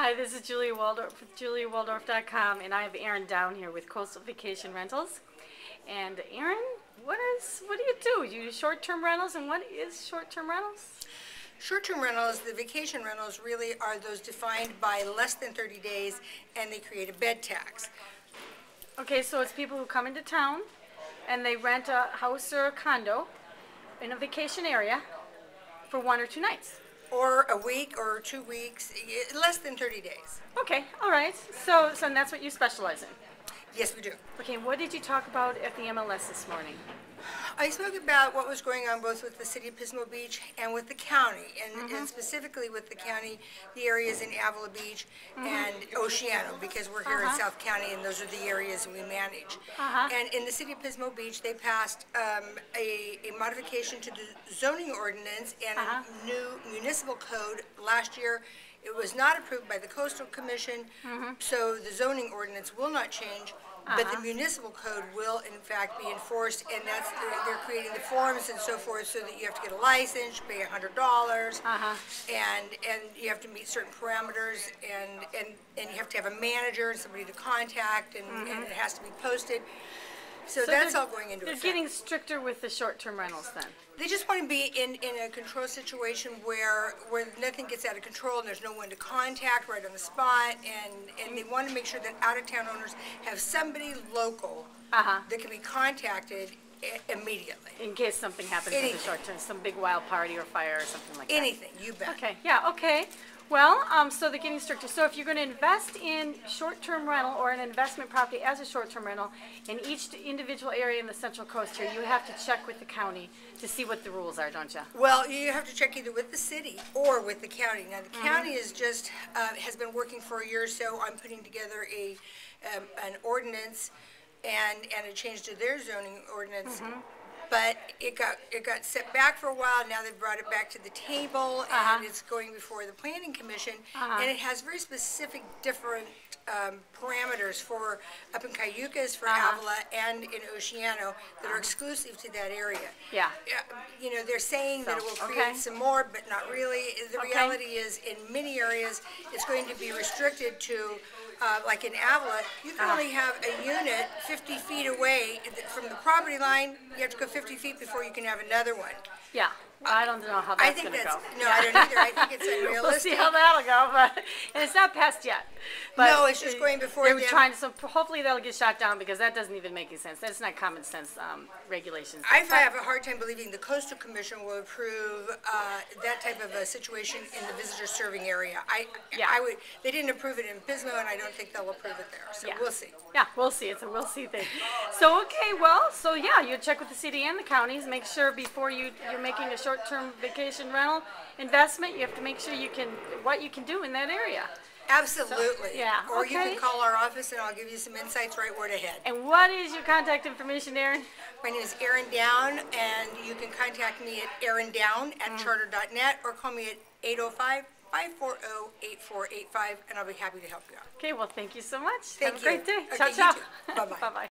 Hi, this is Julia Waldorf with juliawaldorf.com, and I have Erin down here with Coastal Vacation Rentals. And Erin, what is what do you do? You do short-term rentals, and what is short-term rentals? Short-term rentals, the vacation rentals really are those defined by less than 30 days, and they create a bed tax. Okay, so it's people who come into town and they rent a house or a condo in a vacation area for one or two nights. Or a week or two weeks, less than 30 days. Okay, all right. So, so that's what you specialize in. Yes, we do. Okay, what did you talk about at the MLS this morning? I spoke about what was going on both with the city of Pismo Beach and with the county, and, Mm-hmm. and specifically with the county, the areas in Avila Beach and Oceano, because we're here in Mm-hmm. Uh-huh. South County and those are the areas we manage. Uh-huh. And in the city of Pismo Beach, they passed um, a, a modification to the zoning ordinance and Uh-huh. a new municipal code last year. It was not approved by the coastal commission, Mm-hmm. so the zoning ordinance will not change. But the Uh-huh. municipal code will in fact be enforced, and that's, they're- they're creating the forms and so forth, so that you have to get a license, pay a hundred dollars. Uh-huh. And, and you have to meet certain parameters, and, and, and you have to have a manager and somebody to contact, and, and it has to be posted. So. So that's all going into They're effect. getting stricter with the short-term rentals then. They just want to be in, in a control situation where, where nothing gets out of control and there's no one to contact right on the spot. And, and they want to make sure that out-of-town owners have somebody local Uh-huh. that can be contacted immediately. In case something happens with the short term, some big wild party or fire or something like that. Anything, you bet. Okay, yeah, okay. Well, um, so they're getting stricter. So if you're gonna invest in short-term rental or an investment property as a short-term rental in each individual area in the central coast here, you have to check with the county to see what the rules are, don't you? Well, you have to check either with the city or with the county. Now, the county is just, uh, has been working for a year or so on putting together a, um, an ordinance and, and a change to their zoning ordinance. Mm-hmm. But it got, it got set back for a while, now they've brought it back to the table Uh-huh. and it's going before the planning commission. And it has very specific different, um, parameters for, up in Cayucos for Uh-huh. Avila and in Oceano that are exclusive to that area. Yeah. Yeah, you know, they're saying that it will So, okay. create some more, but not really. The Okay. reality is, in many areas, it's going to be restricted to, uh, like in Avila, you Uh-huh. can only have a unit fifty feet away from the property line. You have to go fifty feet before you can have another one. Yeah, I don't know how I that's think gonna that's, go. no, I don't either. I think it's We'll see unrealistic. how that'll go, but, and it's not passed yet. But No, it's just going before They were them. trying, so hopefully that'll get shot down because that doesn't even make any sense. That's not common sense, um, regulations. I have a hard time believing the coastal commission will approve, uh, that type of a situation in the visitor serving area. I, Yeah. I would, they didn't approve it in Pismo, and I don't think they'll approve it there, so Yeah. we'll see. Yeah, we'll see. It's a we'll see thing. So okay, well, so yeah, you check with the city and the counties. Make sure before you you're making a short-term vacation rental investment, you have to make sure you can what you can do in that area. Absolutely. yeah, Or you can call our office and I'll give you some insights right where to head. And what is your contact information, Erin? My name is Erin Down and you can contact me at erindown Mm. at charter.net or call me at 805-540-8485 and I'll be happy to help you out. Okay, well, thank you so much. Thank Have a great day. Okay, ciao, ciao. Bye-bye. Bye bye.